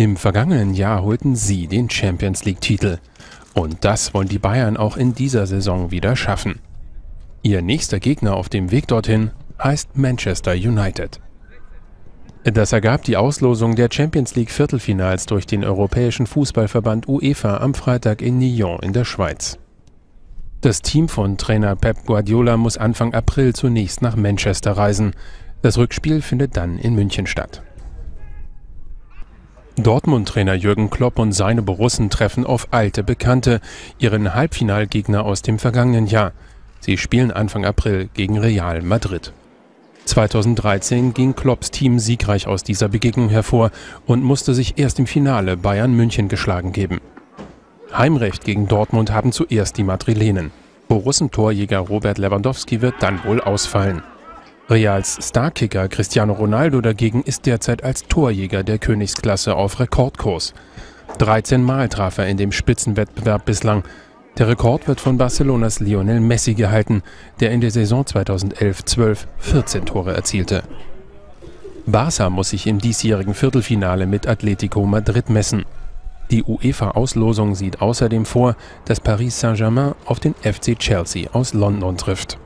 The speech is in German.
Im vergangenen Jahr holten sie den Champions League-Titel. Und das wollen die Bayern auch in dieser Saison wieder schaffen. Ihr nächster Gegner auf dem Weg dorthin heißt Manchester United. Das ergab die Auslosung der Champions League Viertelfinals durch den Europäischen Fußballverband UEFA am Freitag in Nyon in der Schweiz. Das Team von Trainer Pep Guardiola muss Anfang April zunächst nach Manchester reisen. Das Rückspiel findet dann in München statt. Dortmund-Trainer Jürgen Klopp und seine Borussen treffen auf alte Bekannte, ihren Halbfinalgegner aus dem vergangenen Jahr. Sie spielen Anfang April gegen Real Madrid. 2013 ging Klopps Team siegreich aus dieser Begegnung hervor und musste sich erst im Finale Bayern München geschlagen geben. Heimrecht gegen Dortmund haben zuerst die Madrilenen. Borussen-Torjäger Robert Lewandowski wird dann wohl ausfallen. Reals Starkicker Cristiano Ronaldo dagegen ist derzeit als Torjäger der Königsklasse auf Rekordkurs. 13 Mal traf er in dem Spitzenwettbewerb bislang. Der Rekord wird von Barcelonas Lionel Messi gehalten, der in der Saison 2011-12 14 Tore erzielte. Barca muss sich im diesjährigen Viertelfinale mit Atletico Madrid messen. Die UEFA-Auslosung sieht außerdem vor, dass Paris Saint-Germain auf den FC Chelsea aus London trifft.